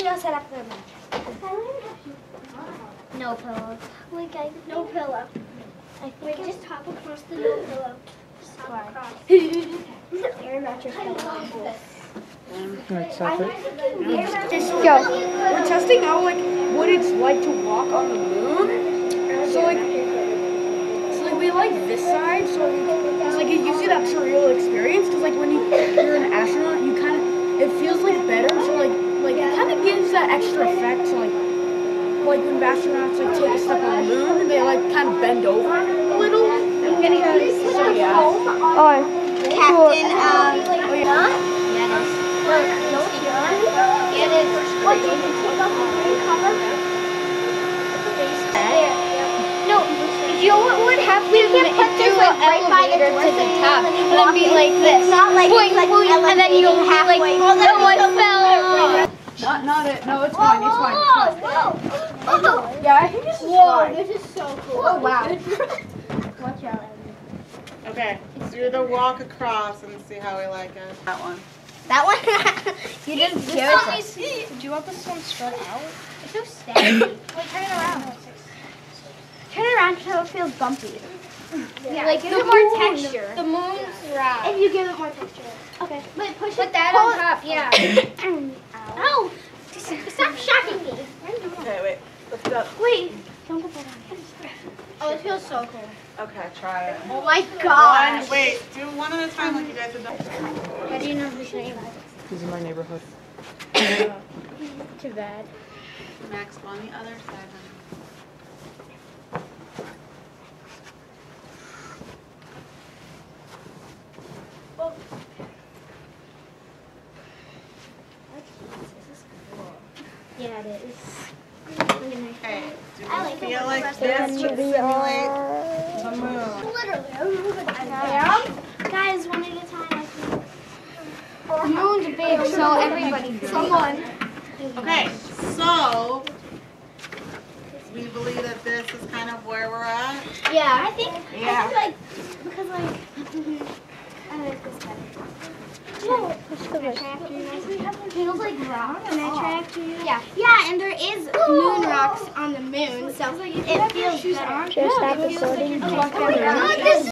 No set up their No pillow. Like I No pillow. I Wait, just hop across the no pillow. Just hop Why? across. air mattress Alright, stop it. Just Go. We're testing out like what it's like to walk on the moon. So like, so like we like this side, so it's like it gives you that surreal experience. Cause like when you, you're an astronaut, you kind of it feels like kind of gives that extra effect. So like like when astronauts like take a step on the moon, and they like kind of bend over a little. So yeah. Oh. Captain, um, Oh yeah. Look, no, It is. What, you can take off the cover? No, you know what would happen? We can put this like right by the door to the top, and then be like this. Not like boing, like boing, and then you go like, oh, someone fell. Not not it. No, it's fine. It's fine. It's fine. Whoa! Yeah, I think this is Whoa, fine. this is so cool. Oh wow! Watch out. Okay, do the walk across and see how we like it. That one. That one, you didn't give it. Do you want this one spread out? It's so stacky. Wait, turn it around. Turn it around so it feels bumpy. Yeah, Like, give the it more moon. texture. The moon's round. If you give it more texture. Okay. Wait, push Put it. that Pull on it- top, Yeah. Ow! Stop shocking me. Okay, wait. Lift it up. Wait. Don't put that on. Oh, it feels so cool. Okay, try it. Oh my One, wait, do one at a time like you guys have done. How do you know whose name? This is my neighborhood. Too bad. Max, go on the other side. Yeah, it is. Okay, do I you like feel it. like this would simulate the moon? Literally. Guys, one at a time. The moon's big, so everybody. Someone. Okay, so we believe that this is kind of where we're at. Yeah, I think. I Yeah. think like because like I like this better. No, can I try after? It feels like rock. Can I try after you? Yeah, yeah, and there is moon rocks on the moon, so it feels better. Should I stop It feels like recording? Oh my God, this